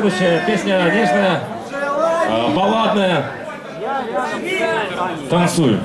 следующая песня нежная, э, балладная. Танцуем.